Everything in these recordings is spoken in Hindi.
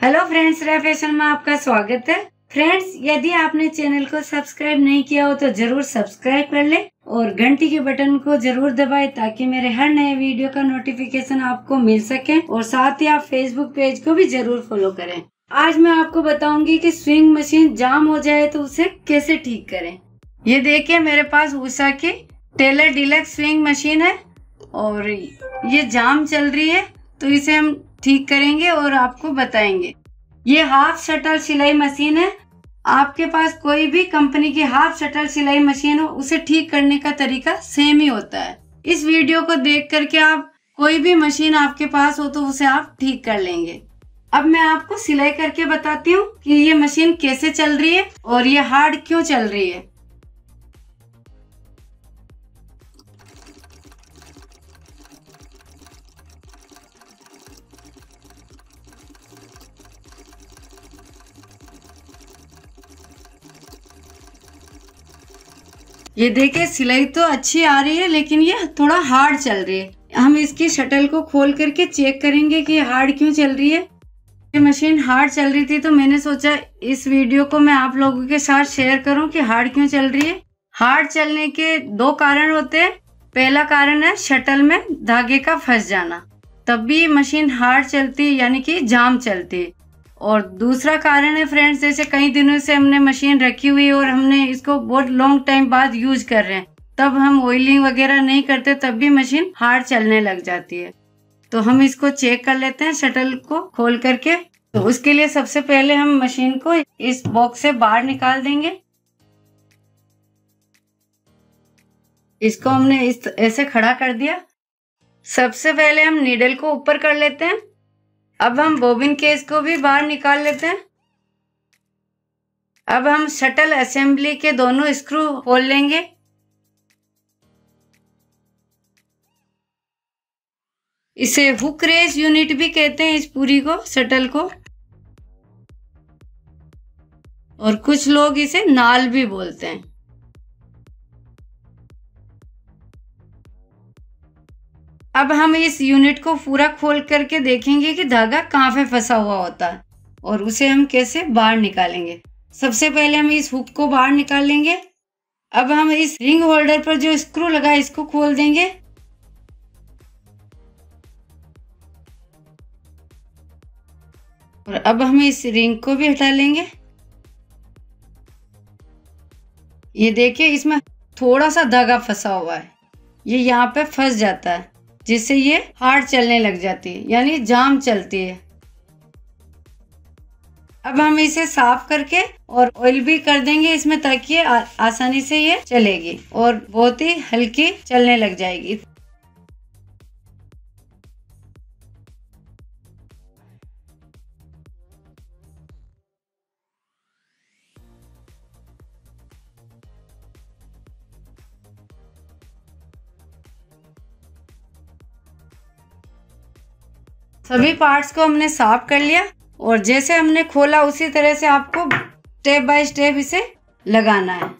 हेलो फ्रेंड्स रे फ़ैशन में आपका स्वागत है। फ्रेंड्स, यदि आपने चैनल को सब्सक्राइब नहीं किया हो तो ज़रूर सब्सक्राइब कर ले और घंटी के बटन को ज़रूर दबाएँ ताकि मेरे हर नए वीडियो का नोटिफिकेशन आपको मिल सके और साथ ही आप फेसबुक पेज को भी ज़रूर फॉलो करें। आज मैं आपको बताऊँगी कि स्विंग मशीन जाम हो जाए तो उसे कैसे ठीक करें। ये देखिए मेरे पास उषा की टेलर डिलक्स स्विंग मशीन है और ये जाम चल रही है तो इसे हम ठीक करेंगे और आपको बताएँगे। ये हाफ़ शटल सिलाई मशीन है। आपके पास कोई भी कंपनी की हाफ़ शटल सिलाई मशीन हो, उसे ठीक करने का तरीका सेम ही होता है। इस वीडियो को देख करके आप कोई भी मशीन आपके पास हो तो उसे आप ठीक कर लेंगे। अब मैं आपको सिलाई करके बताती हूँ कि ये मशीन कैसे चल रही है और ये हार्ड क्यों चल रही है। ये देखे, सिलाई तो अच्छी आ रही है, लेकिन ये थोड़ा हार्ड चल रही है। हम इसकी शटल को खोल करके चेक करेंगे कि हार्ड क्यों चल रही है। ये मशीन हार्ड चल रही थी तो मैंने सोचा इस वीडियो को मैं आप लोगों के साथ शेयर करूँ कि हार्ड क्यों चल रही है। हार्ड चलने के दो कारण होते हैं। पहला कारण है शटल में धागे का फंस जाना। तब भी मशीन हार्ड चलती यानी कि जाम चलती और दूसरा कारण है फ्रेंड्स जैसे कई दिनों से हमने मशीन रखी हुई और हमने इसको बहुत लॉन्ग टाइम बाद यूज़ कर रहे हैं। तब हम ऑयलिंग वगैरह नहीं करते, तब भी मशीन हार्ड चलने लग जाती है। तो हम इसको चेक कर लेते हैं शटल को खोल करके। तो उसके लिए सबसे पहले हम मशीन को इस बॉक्स से बाहर निकाल देंगे। इसको हमने इस, ऐसे खड़ा कर दिया। सबसे पहले हम नीडल को ऊपर कर लेते हैं। अब हम बोबिन केस को भी बाहर निकाल लेते हैं। अब हम शटल असेंबली के दोनों स्क्रू खोल लेंगे। इसे हुक रेस यूनिट भी कहते हैं इस पूरी को शटल को। और कुछ लोग इसे नाल भी बोलते हैं। अब हम इस यूनिट को पूरा खोल करके देखेंगे कि धागा कहाँ पे फंसा हुआ होता है और उसे हम कैसे बाहर निकालेंगे। सबसे पहले हम इस हुक को बाहर निकाल लेंगे। अब हम इस रिंग होल्डर पर जो स्क्रू लगा है, इसको खोल देंगे। और अब हम इस रिंग को भी हटा लेंगे। ये देखिए, इसमें थोड़ा सा धागा फंसा हुआ है। ये यहाँ पे फंस जाता है। जिससे ये हार्ड चलने लग जाती है, यानी जाम चलती है। अब हम इसे साफ़ करके और ऑयल भी कर देंगे इसमें ताकि आसानी से ये चलेगी और बहुत ही हल्की चलने लग जाएगी। सभी पार्ट्स को हमने साफ़ कर लिया और जैसे हमने खोला, उसी तरह से आपको स्टेप बाय स्टेप इसे लगाना है।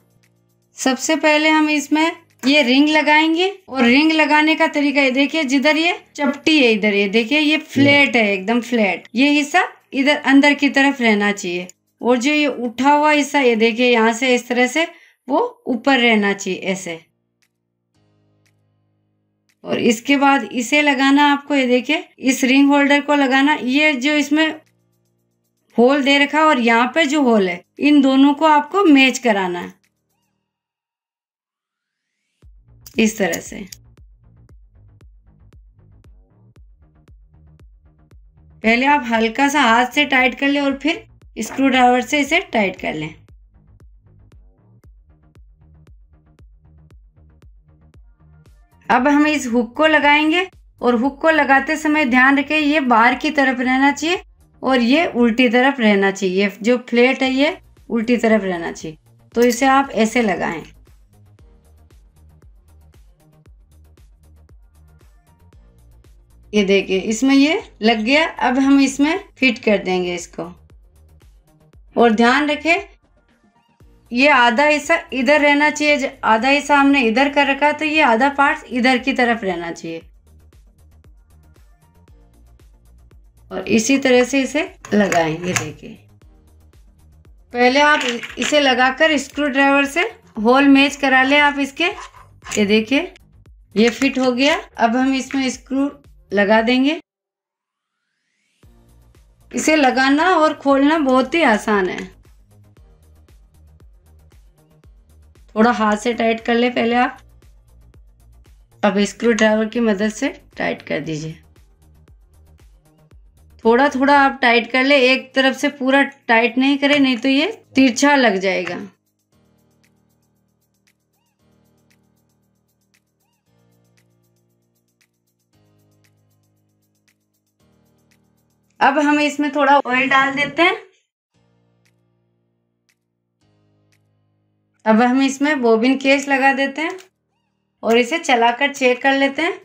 सबसे पहले हम इसमें ये रिंग लगाएँगे और रिंग लगाने का तरीका ये देखिए, जिधर ये चपटी है, इधर ये देखिए, ये फ्लैट है, एकदम फ्लैट ये हिस्सा इधर अंदर की तरफ़ रहना चाहिए और जो ये उठा हुआ हिस्सा, ये देखिए, यहाँ से इस तरह से वो ऊपर रहना चाहिए, ऐसे। और इसके बाद इसे लगाना आपको, ये देखिए, इस रिंग होल्डर को लगाना, ये जो इसमें होल दे रखा और यहाँ पे जो होल है, इन दोनों को आपको मैच कराना है। इस तरह से। पहले आप हल्का सा हाथ से टाइट कर ले और फिर स्क्रू ड्राइवर से इसे टाइट कर लें। अब हम इस हुक को लगाएँगे और हुक को लगाते समय ध्यान रखें, ये बाहर की तरफ़ रहना चाहिए और ये उल्टी तरफ़ रहना चाहिए। ये जो फ्लेट है, ये उल्टी तरफ़ रहना चाहिए। तो इसे आप ऐसे लगाएँ। ये देखिए, इसमें ये लग गया, अब हम इसमें फिट कर देंगे इसको। और ध्यान रखें ये आधा हिस्सा इधर रहना चाहिए आधा हिस्सा हमने इधर कर रखा तो ये आधा पार्ट इधर की तरफ़ रहना चाहिए। और इसी तरह से इसे लगाएँ ये देखिए। पहले आप इसे लगाकर स्क्रू ड्राइवर से होल मेज करा ले आप इसके। ये देखिए, ये फिट हो गया। अब हम इसमें स्क्रू लगा देंगे। इसे लगाना और खोलना बहुत ही आसान है। थोड़ा हाथ से टाइट कर ले पहले आप। अब स्क्रू ड्राइवर की मदद से टाइट कर दीजिए। थोड़ा थोड़ा आप टाइट कर ले, एक तरफ़ से पूरा टाइट नहीं करें, नहीं तो ये तिरछा लग जाएगा। अब हम इसमें थोड़ा ऑयल डाल देते हैं। अब हम इसमें बोबिन केस लगा देते हैं और इसे चलाकर चेक कर लेते हैं।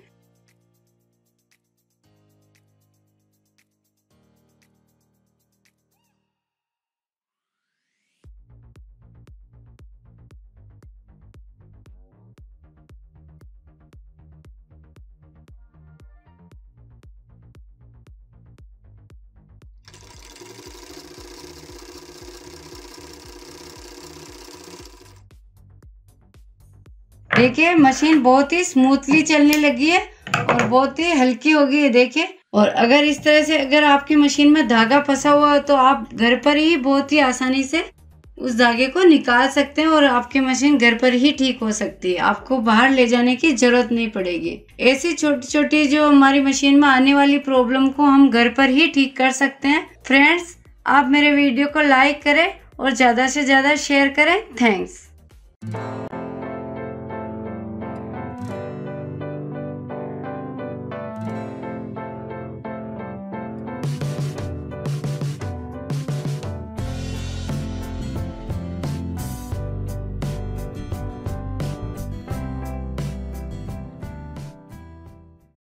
देखिए, मशीन बहुत ही स्मूथली चलने लगी है और बहुत ही हल्की होगी है देखिए। और अगर इस तरह से अगर आपकी मशीन में धागा फंसा हुआ है तो आप घर पर ही बहुत ही आसानी से उस धागे को निकाल सकते हैं और आपकी मशीन घर पर ही ठीक हो सकती है। आपको बाहर ले जाने की ज़रूरत नहीं पड़ेगी। ऐसी छोटी छोटी जो हमारी मशीन में आने वाली प्रॉब्लम को हम घर पर ही ठीक कर सकते हैं। फ्रेंड्स आप मेरे वीडियो को लाइक करें और ज़्यादा से ज़्यादा शेयर करें। थैंक्स